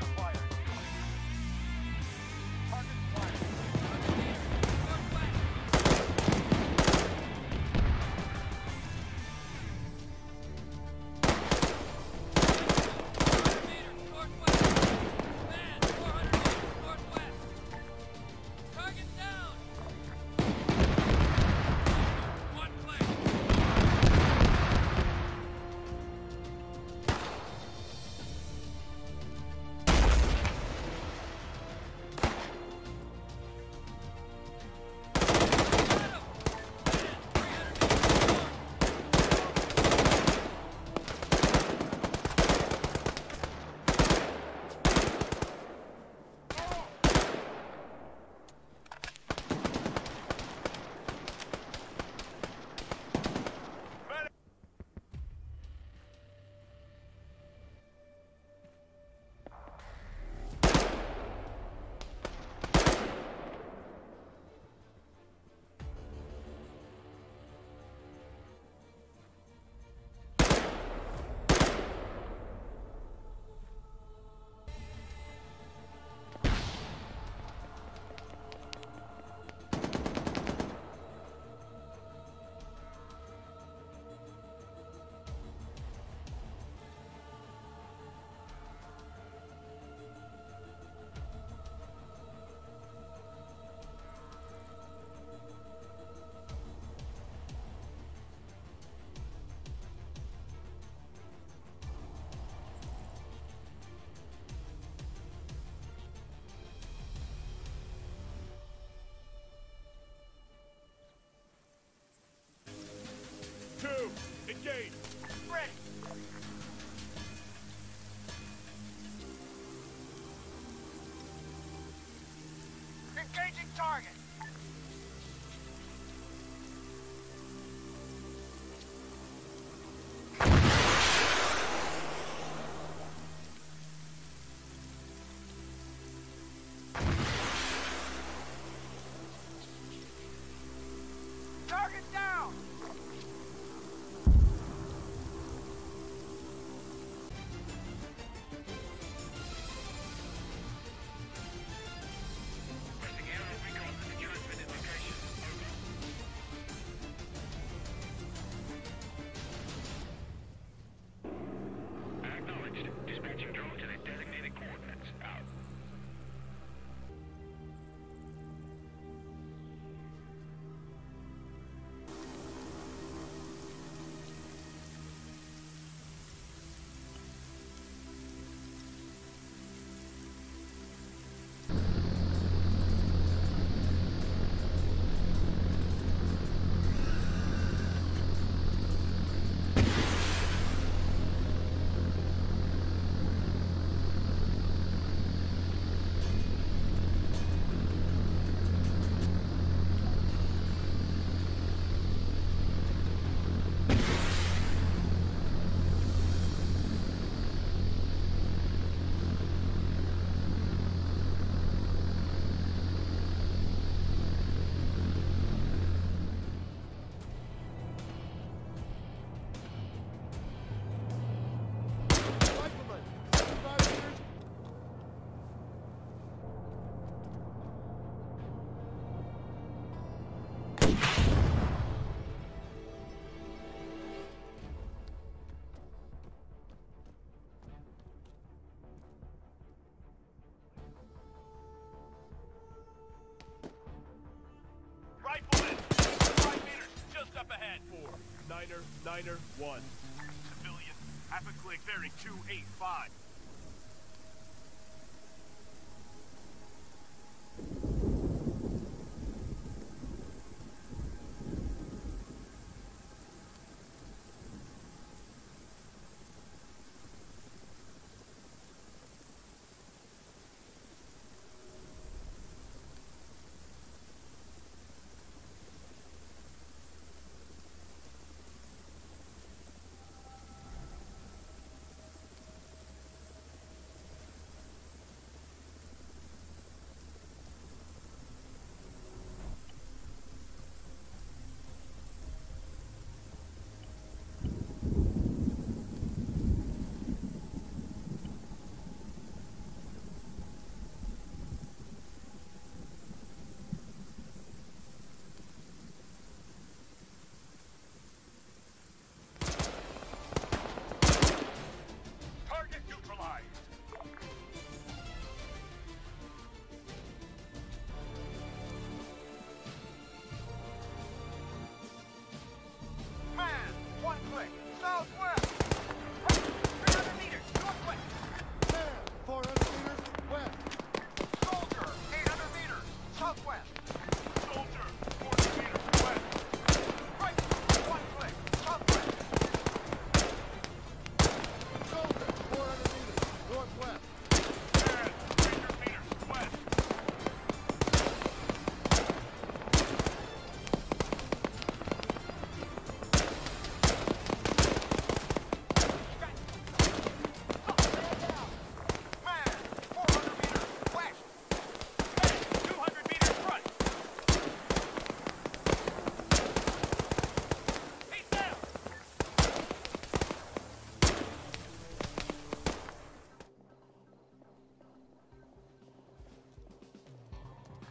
Engage! Ready! Engaging target! Target Niner, Niner, one. Civilian, half a click, bearing 285.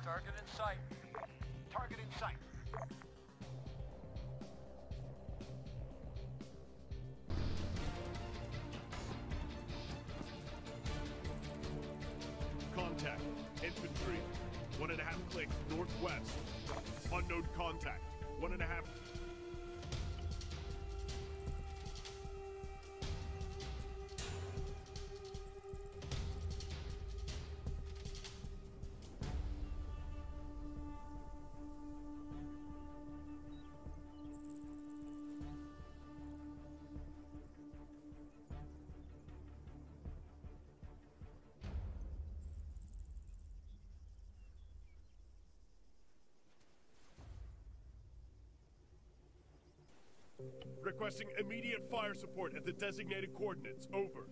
Target in sight. Target in sight. Contact. Infantry. One and a half clicks northwest. Unknown contact. One and a half. Requesting immediate fire support at the designated coordinates. Over.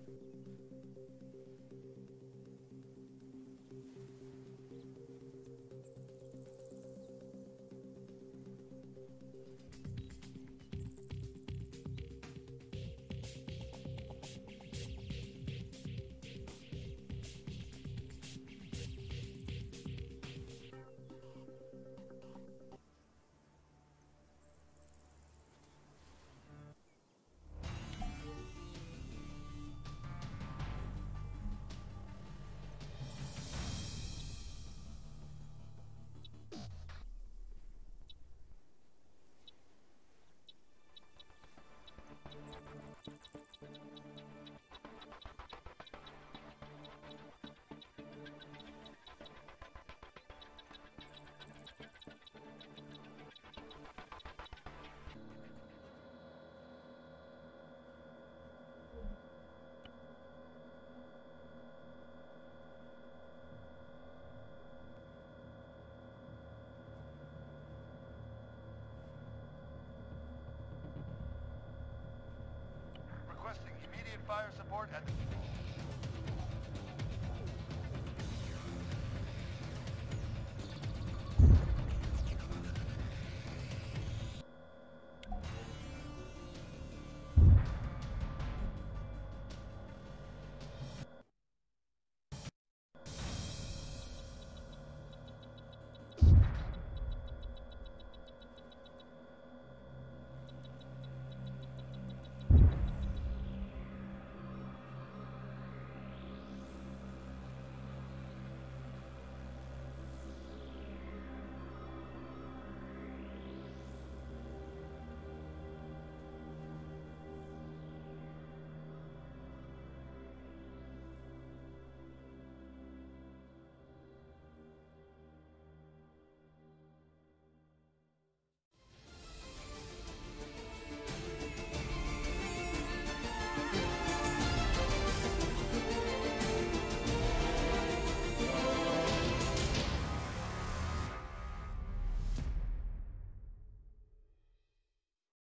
Requesting